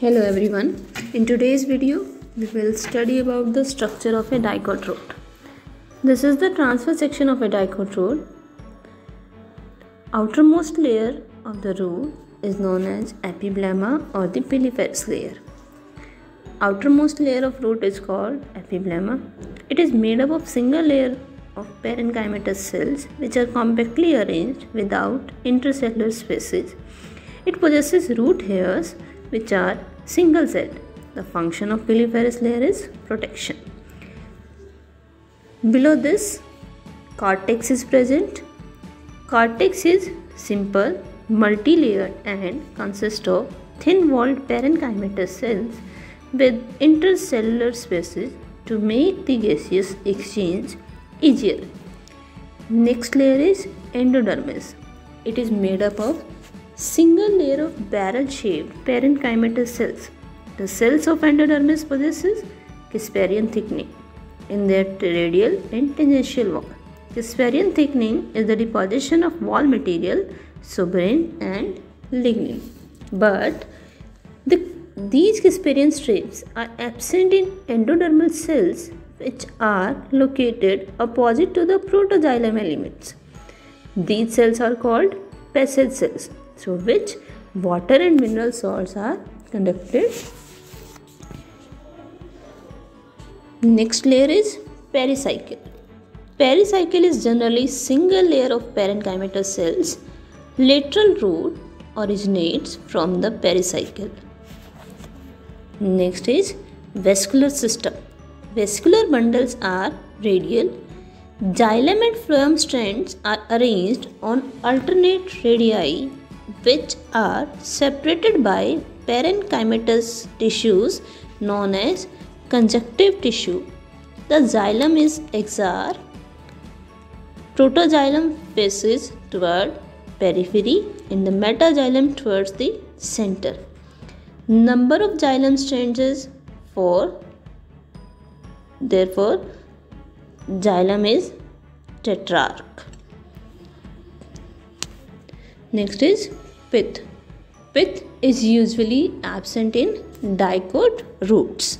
Hello everyone. In today's video, we will study about the structure of a dicot root. This is the transverse section of a dicot root. Outermost layer of the root is known as epiblema or the piliferous layer. Outermost layer of root is called epiblema. It is made up of single layer of parenchymatous cells which are compactly arranged without intercellular spaces. It possesses root hairs which are single celled. The function of piliferous layer is protection. Below this, cortex is present. Cortex is simple, multi-layered and consists of thin-walled parenchymatous cells with intercellular spaces to make the gaseous exchange easier. Next layer is endodermis. It is made up of single layer of barrel-shaped parenchymatous cells. The cells of endodermis possesses Casparian thickening in their radial and tangential wall. Casparian thickening is the deposition of wall material, suberin and lignin. But the, these Casparian strips are absent in endodermal cells which are located opposite to the protoxylem elements. These cells are called passage cells through which water and mineral salts are conducted. Next layer is pericycle. Pericycle is generally single layer of parenchymatous cells. Lateral root originates from the pericycle. Next is vascular system. Vascular bundles are radial. Xylem and phloem strands are arranged on alternate radii which are separated by parenchymatous tissues known as conjunctive tissue. The xylem is exarch. Protoxylem faces toward periphery and the metaxylem towards the center. Number of xylem is 4. Therefore, xylem is tetrarch. Next is pith. Pith is usually absent in dicot roots.